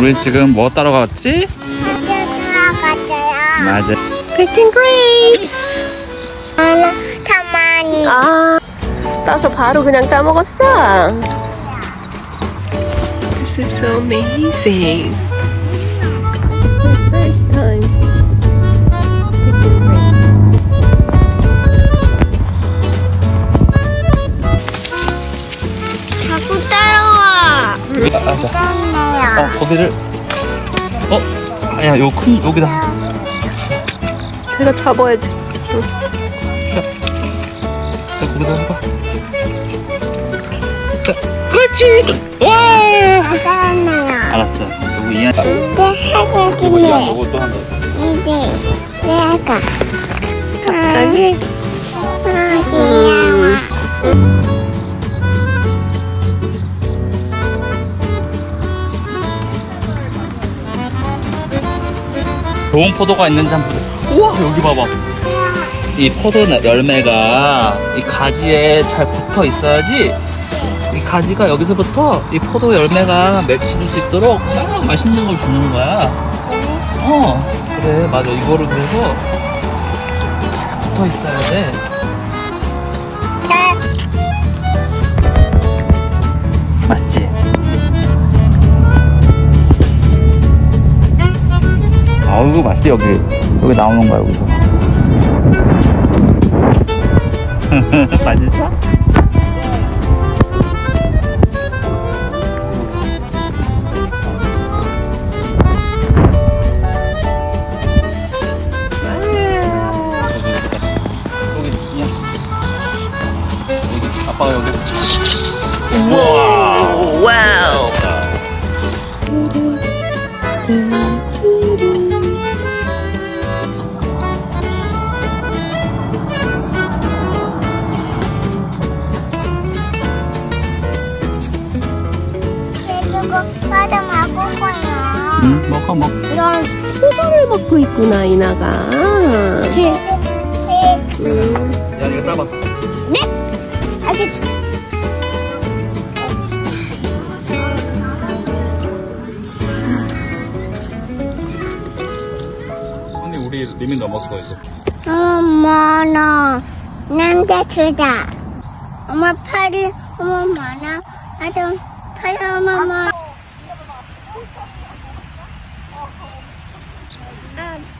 우리 지금 뭐 따러 갔지? 들어갔어요. 맞아. Picking grapes. 하나, 가만히. 아, 따서 바로 그냥 따먹었어. This is so amazing. First time. 자꾸 따라와. 여기 아, 자. 어, 거기를. 어? 아니야, 요 큰, 여기다. 제가 잡아야지. 자, 거기다 해봐. 자, 그렇지! 와! 알았어. 여기 이한. 이제 또한 번. 이제 내가 갑자기 좋은 포도가 있는지 한번 보자. 우와, 여기 봐봐. 이 포도 나- 열매가 이 가지에 잘 붙어 있어야지 이 가지가 여기서부터 이 포도 열매가 맺힐 수 있도록 딱 맛있는 걸 주는 거야. 어, 그래, 맞아. 이거를 그래서 잘 붙어 있어야 돼. 아우 맛있지 여기. 여기 나오는 거야 여기서. 맛있어? 여기 그냥 여기. 아빠가 여기. 와 과자 먹을 거야. 응 먹어 먹어 이런 수박을 먹고 있구나 이나가. 치. 음. 야 이거 따봐 알겠어. 언니 우리 리밋 넘었어 이제 엄마 나 남자 주자. 엄마 팔이 엄마 많아. 看一妈妈。嗯。